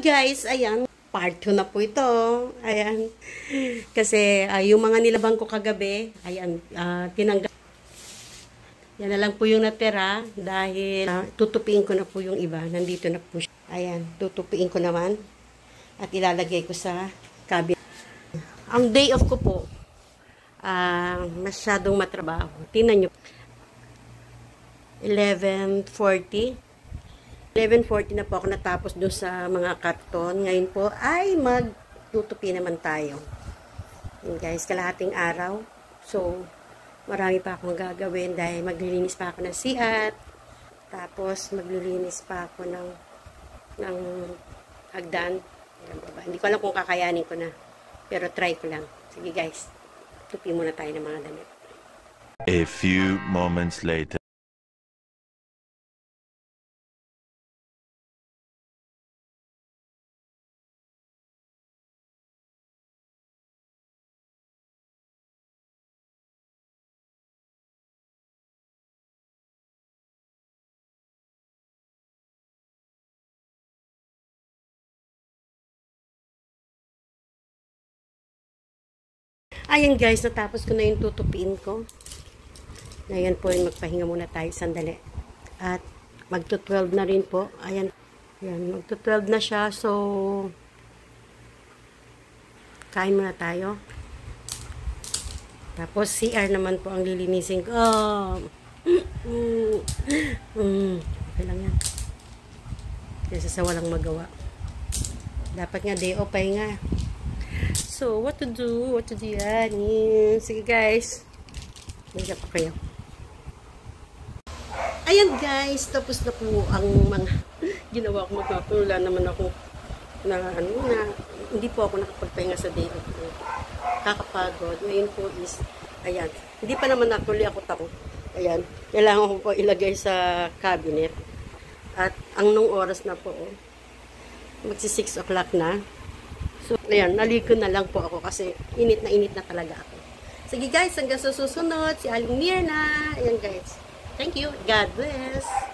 guys, ayan, part 2 na po ito. Ayan. Kasi uh, yung mga nilabang ko kagabi, ayan, uh, tinanggal. Yan na lang po yung natira dahil uh, tutupiin ko na po yung iba. Nandito na po siya. Ayan, tutupiin ko naman at ilalagay ko sa cabinet. Ang day off ko po, uh, masyadong matrabaho. Tingnan nyo. 11.40 11.40 na po ako natapos doon sa mga karton. Ngayon po ay magtutupi naman tayo. Yun guys, kalahating araw. So, marami pa akong gagawin dahil maglilinis pa ako ng siat. Tapos, maglilinis pa ako ng, ng hagdan. Hindi ko alam kung kakayanin ko na. Pero try ko lang. Sige guys, tupi muna tayo ng mga damit. A few moments later. Ayan guys, natapos ko na yung tutupiin ko. Ngayon po, magpahinga muna tayo sandali. At magto-12 na rin po. Ayan, ayan magto-12 na siya. So, kain muna tayo. Tapos, CR naman po ang lilinisin ko. Oh. Mm, okay lang yan. Kasi sa walang magawa. Dapat nga day off, pahinga. So, what to do? What to do yan? Sige guys. Hindi pa kayo. Ayan guys, tapos na po ang mga ginawa ko magpapalo. Wala naman ako na ano na hindi po ako nakapagpahinga sa day off ko. Kakapagod. Ngayon po is, ayan. Hindi pa naman actually ako tako. Ayan. Kailangan ko po ilagay sa cabinet. At ang nung oras na po, magsi 6 o'clock na. So, ayan, naligo na lang po ako kasi init na init na talaga ako. Sige guys, hanggang sa susunod, si Aling Mirna. Ayan guys. Thank you. God bless.